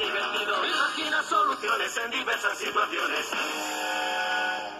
divertido. Imagina soluciones en diversas situaciones.